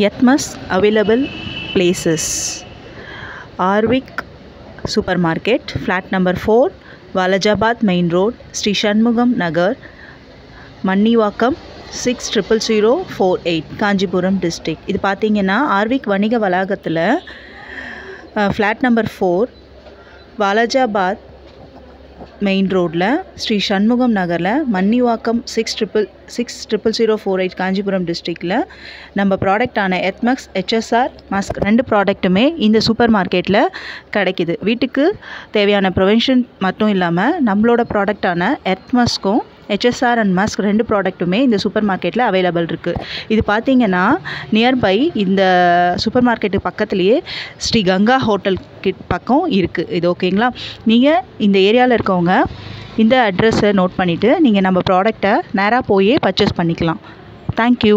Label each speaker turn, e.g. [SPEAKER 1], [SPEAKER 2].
[SPEAKER 1] Yatmas available places Arvik Supermarket, flat number 4, Valajabad Main Road, Sri Shanmugam Nagar, Mannivakkam six triple zero four eight Kanchipuram district இது பார்த்தீங்கன்னா ஆர்விக் வணிக வளாகத்தில் flat number four Walajabad main ரோட்டில் ஸ்ரீ சண்முகம் நகரில் Mannivakkam six triple six triple zero four eight Kanchipuram டிஸ்ட்ரிக்டில் நம்ம ப்ராடக்டான எத்மக்ஸ் HSR mask ரெண்டு ப்ராடக்ட்டுமே இந்த சூப்பர் மார்க்கெட்டில் கிடைக்கிது. வீட்டுக்கு தேவையான ப்ரொவென்ஷன் மட்டும் இல்லாமல் நம்மளோட ப்ராடக்டான எத்மஸ்க்கும் ஹெச்எஸ்ஆர் அண்ட் மாஸ்க் ரெண்டு ப்ராடக்ட்டுமே இந்த சூப்பர் மார்க்கெட்டில் அவைலபிள் இருக்குது இது பார்த்தீங்கன்னா நியர்பை இந்த சூப்பர் மார்க்கெட்டு பக்கத்துலேயே ஸ்ரீ கங்கா ஹோட்டல் கிட் பக்கம் இருக்குது இது ஓகேங்களா நீங்கள் இந்த ஏரியாவில் இருக்கவங்க இந்த அட்ரஸை நோட் பண்ணிவிட்டு நீங்கள் நம்ம ப்ராடக்டை நேராக போய் பர்ச்சேஸ் பண்ணிக்கலாம். தேங்க்யூ